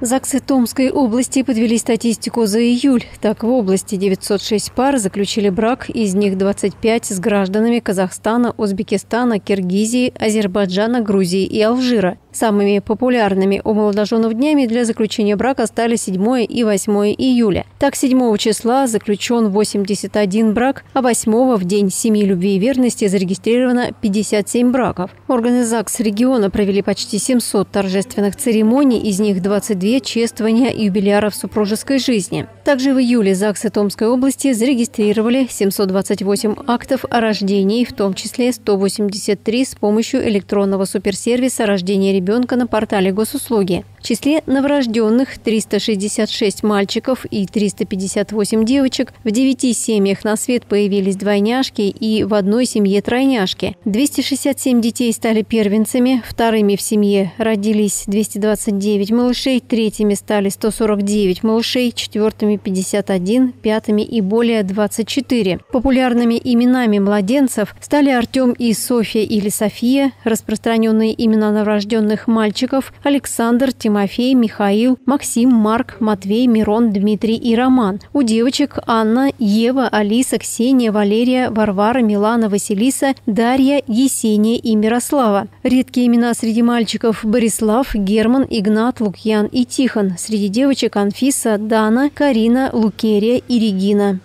ЗАГСы Томской области подвели статистику за июль. Так, в области 906 пар заключили брак, из них 25 с гражданами Казахстана, Узбекистана, Киргизии, Азербайджана, Грузии и Алжира. Самыми популярными у молодоженов днями для заключения брака стали 7 и 8 июля. Так, 7 числа заключен 81 брак, а 8 в день семьи любви и верности зарегистрировано 57 браков. Органы ЗАГС региона провели почти 700 торжественных церемоний, из них 22 чествования юбиляров супружеской жизни. Также в июле ЗАГСы Томской области зарегистрировали 728 актов о рождении, в том числе 183 с помощью электронного суперсервиса рождения ребенка на портале госуслуги. В числе новорожденных 366 мальчиков и 358 девочек. В девяти семьях на свет появились двойняшки и в одной семье тройняшки. 267 детей стали первенцами, вторыми в семье родились 229 малышей, третьими стали 149 малышей, четвертыми 51, пятыми и более 24. Популярными именами младенцев стали Артем и Софья или София, распространенные имена новорожденных мальчиков Александр, Тимофей, Михаил, Максим, Марк, Матвей, Мирон, Дмитрий и Роман. У девочек Анна, Ева, Алиса, Ксения, Валерия, Варвара, Милана, Василиса, Дарья, Есения и Мирослава. Редкие имена среди мальчиков – Борислав, Герман, Игнат, Лукьян и Тихон. Среди девочек – Анфиса, Дана, Карина, Лукерия и Регина.